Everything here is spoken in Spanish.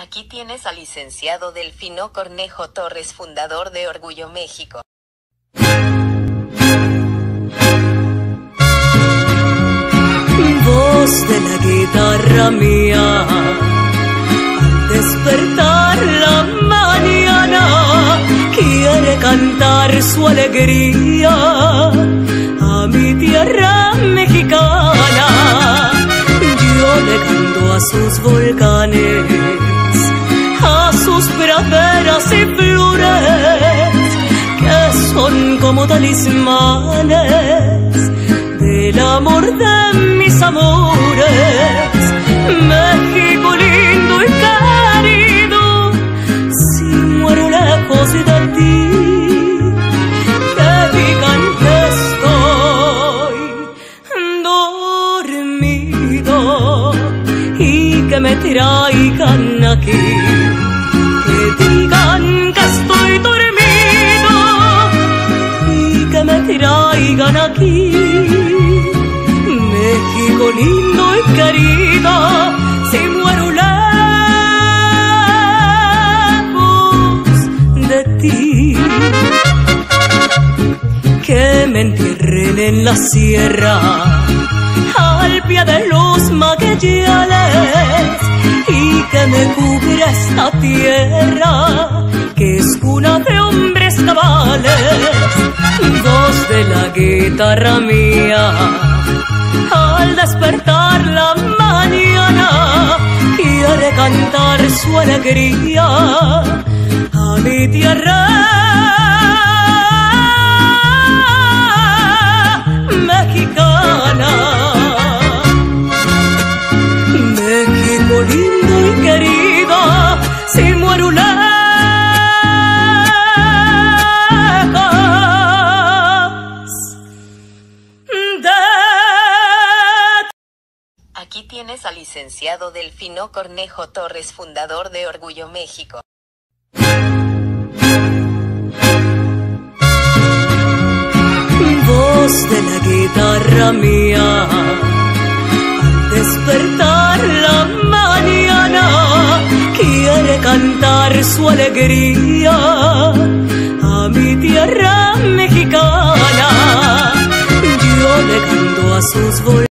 Aquí tienes al licenciado Delfino Cornejo Torres, fundador de Orgullo México. Voz de la guitarra mía, al despertar la mañana, quiere cantar su alegría a mi tierra mexicana. Yo le canto a sus volcanes, a sus praderas y flores, que son como talismanes del amor de mis amores. México lindo y querido, si muero lejos de ti, que digan que estoy dormido y que me traigan aquí. Aquí. México lindo y querido, si muero lejos de ti. Que me entierren en la sierra, al pie de los magueyales, y que me cubra esta tierra, que es cuna de hombres cabales. Guitarra mía al despertar la mañana quiere cantar su alegría a mi tierra Aquí tienes al licenciado Delfino Cornejo Torres, fundador de Orgullo México. voz de la guitarra mía, al despertar la mañana, quiere cantar su alegría a mi tierra mexicana. Yo le canto a sus